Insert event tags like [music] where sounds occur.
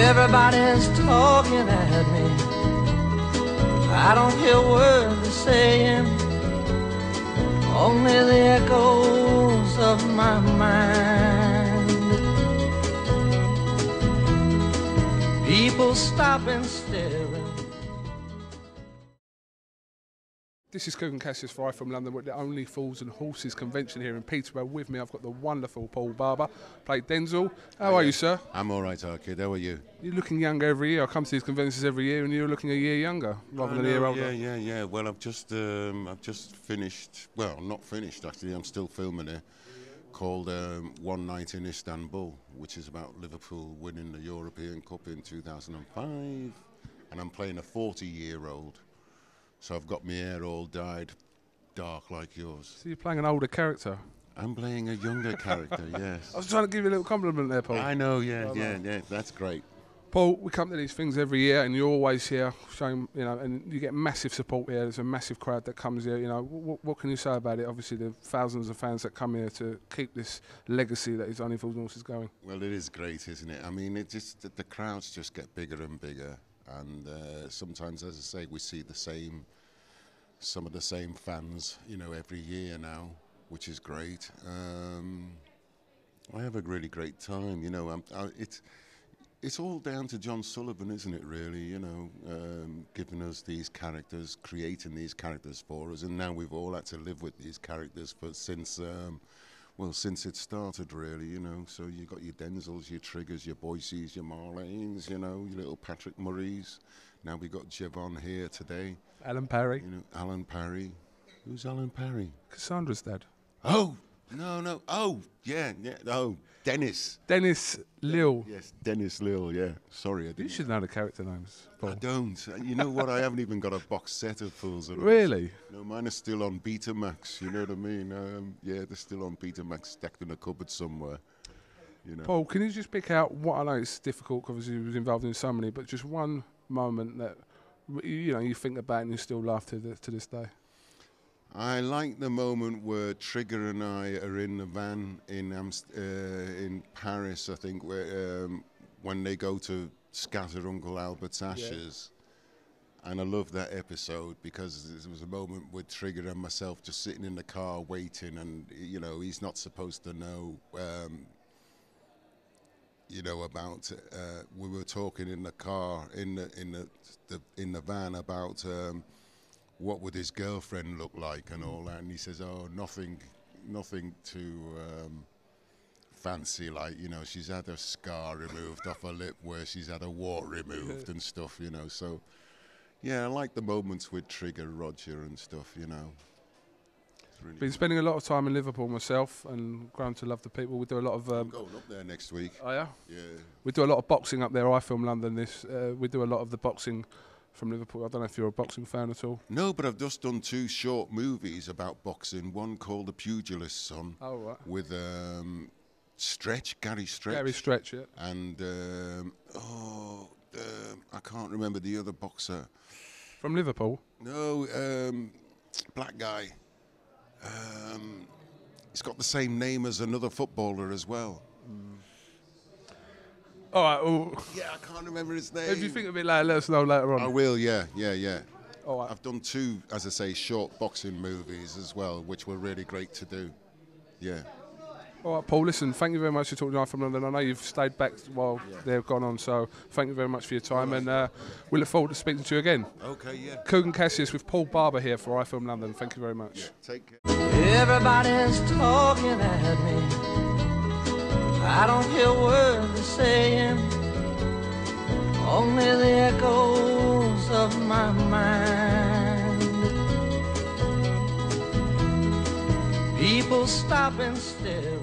Everybody's talking at me. I don't hear words they're saying, only the echoes of my mind. People stop and staring. This is Kugan Cassius Fry from London. We're at the Only Fools and Horses convention here in Peterborough. With me, I've got the wonderful Paul Barber, played Denzil. How are you, sir? I'm all right, Arcade. How are you? You're looking younger every year. I come to these conventions every year, and you're looking a year younger rather I than a year older. Yeah, yeah, yeah. Well, I've just, um, I've just finished. Well, not finished actually. I'm still filming it. Called um, One Night in Istanbul, which is about Liverpool winning the European Cup in 2005, and I'm playing a 40-year-old. So I've got my hair all dyed dark like yours. So you're playing an older character. I'm playing a younger character. [laughs] Yes. I was trying to give you a little compliment there, Paul. I know. Yeah, yeah, yeah. That's great. Paul, we come to these things every year, and you're always here, showing you know, and you get massive support here. There's a massive crowd that comes here. You know, what, what can you say about it? Obviously, the thousands of fans that come here to keep this legacy that is Only Fools and Horses going. Well, it is great, isn't it? I mean, it just the crowds just get bigger and bigger, and uh, sometimes, as I say, we see the same, some of the same fans, you know, every year now, which is great. Um, I have a really great time, you know. I, it's it's all down to John Sullivan, isn't it? Really, you know, um, giving us these characters, creating these characters for us, and now we've all had to live with these characters for since. Um, well, since it started, really, you know. So you got your Denzils, your Triggers, your Boyces, your Marlenes, you know, your little Patrick Murrays. Now we got Javon here today. Alan Parry, You know, Alan Parry. Who's Alan Parry? Cassandra's dad, Oh, no, no. Oh, yeah, yeah. Oh, Dennis. Dennis Lill. Yes, Dennis Lill. Yeah. Sorry, I You didn't. should know the character names, Paul. I don't. You know what? I haven't even got a box set of Fools. [laughs] Really? No, mine are still on Betamax. You know what I mean? Um, yeah, they're still on Betamax, stacked in a cupboard somewhere. You know. Paul, can you just pick out what I know it's difficult because you was involved in so many, but just one moment that you know you think about and you still laugh to the, to this day. I like the moment where Trigger and I are in the van in Amst- uh, in Paris. I think where um, when they go to scatter Uncle Albert's ashes. And I love that episode because it was a moment with Trigger and myself just sitting in the car waiting, and you know he's not supposed to know. Um, you know about uh, we were talking in the car in the in the, the in the van about um, what would his girlfriend look like and all that and he says oh nothing nothing too um, fancy like you know she's had a scar removed off her lip where she's had a wart removed and stuff you know so yeah I like the moments with Trigger Roger and stuff you know really Been spending a lot of time in Liverpool myself and grown to love the people. We do a lot of. I'm Um, going up there next week oh yeah. yeah We do a lot of boxing up there. iFilm London. This uh, we do a lot of the boxing from Liverpool. I don't know if you're a boxing fan at all. No, but I've just done two short movies about boxing. One called The Pugilist's Son Oh right. with um, Stretch, Gary Stretch. Gary Stretch, yeah. and um, oh, um, I can't remember the other boxer. From Liverpool. No, um, black guy. Um, he's got the same name as another footballer as well. All right. Well, Yeah, I can't remember his name. if you think of it later, let us know later on. I will. Yeah, yeah, yeah. All right. I've done two, as I say, short boxing movies as well, which were really great to do. Yeah. All right, Paul. Listen, thank you very much for talking to us from London. I know you've stayed back while they've gone on, so thank you very much for your time, and uh, we look forward to speaking to you again. Okay. Yeah. Kugan Cassius with Paul Barber here for iFilm London. Thank you very much. Take care. Everybody's talking at me. I don't hear words they're saying, only the echoes of my mind. People stop and staring.